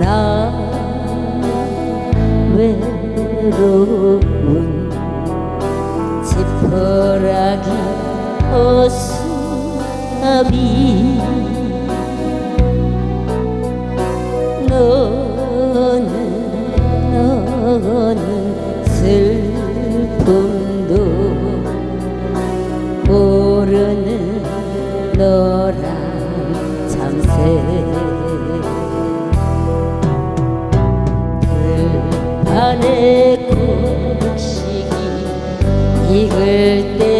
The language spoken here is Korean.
나 외로운 지푸라기 어수비. 너는 너는 슬픔도 모르는 너란 金子不思議ひぐて